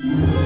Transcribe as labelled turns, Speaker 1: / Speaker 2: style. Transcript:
Speaker 1: you.